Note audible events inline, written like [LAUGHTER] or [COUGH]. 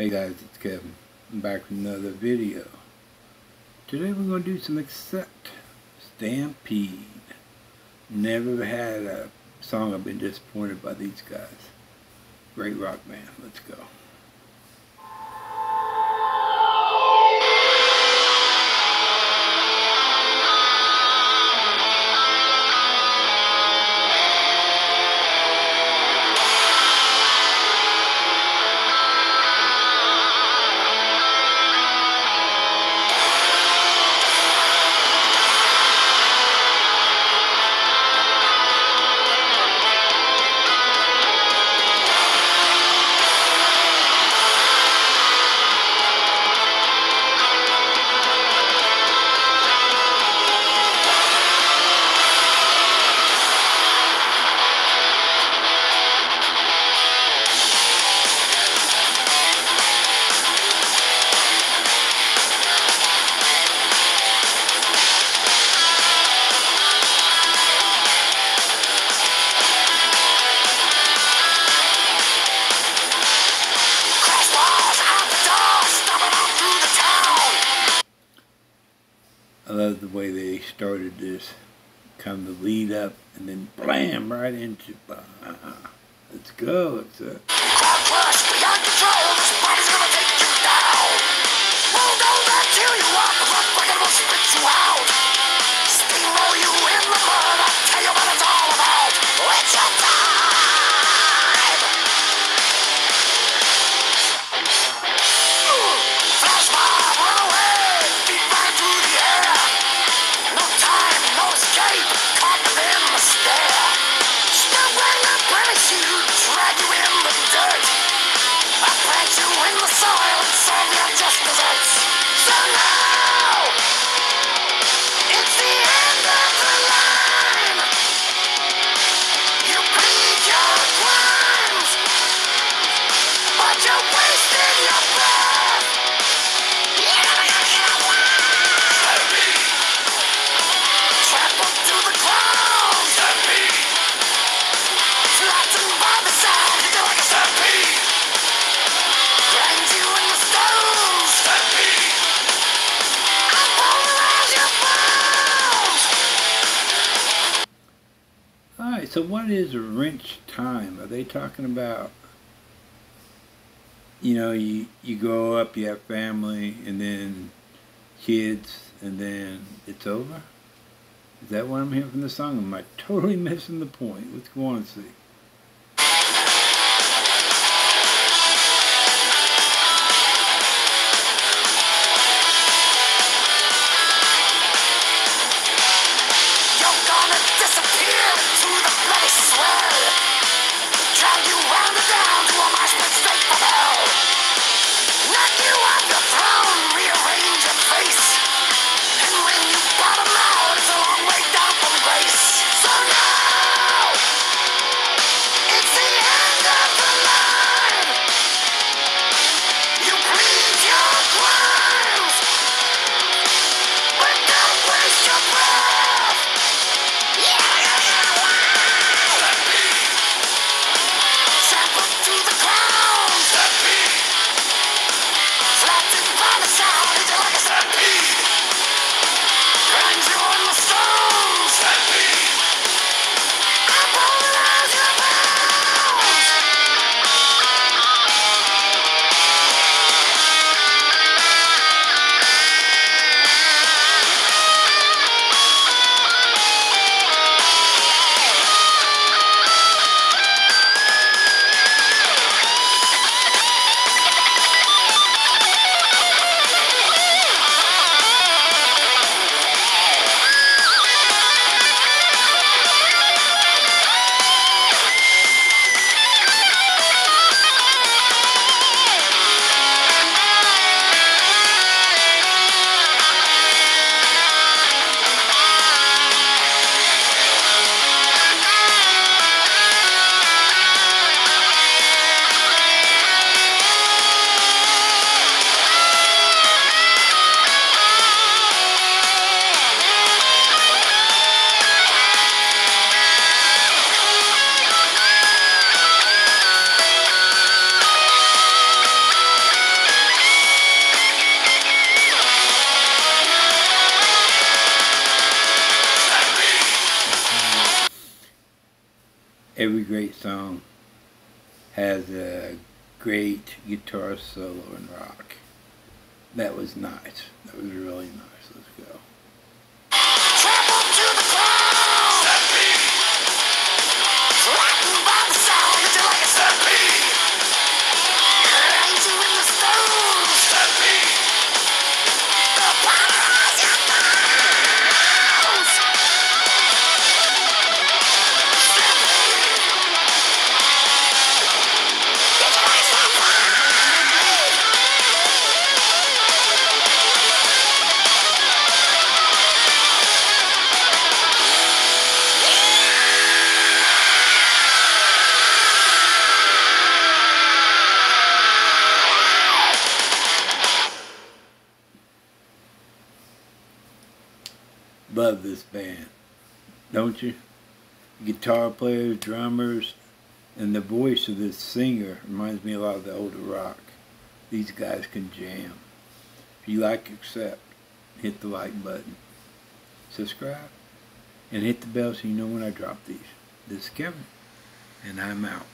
Hey guys, it's Kevin. I'm back with another video. Today we're going to do some Accept Stampede. Never had a song I've been disappointed by these guys. Great rock band. Let's go. I love the way they started this, kind of the lead up, and then blam right into. Uh, let's go. It's a. Crowd control. So what is wrench time? Are they talking about, you know, you, you grow up, you have family, and then kids, and then it's over? Is that what I'm hearing from the song? Am I totally [LAUGHS] missing the point? Let's go on see. Every great song has a great guitar solo in rock. That was nice. That was really nice. Let's go. Love this band. Don't you? Guitar players, drummers, and the voice of this singer reminds me a lot of the older rock. These guys can jam. If you like Accept, hit the like button. Subscribe. And hit the bell so you know when I drop these. This is Kevin, and I'm out.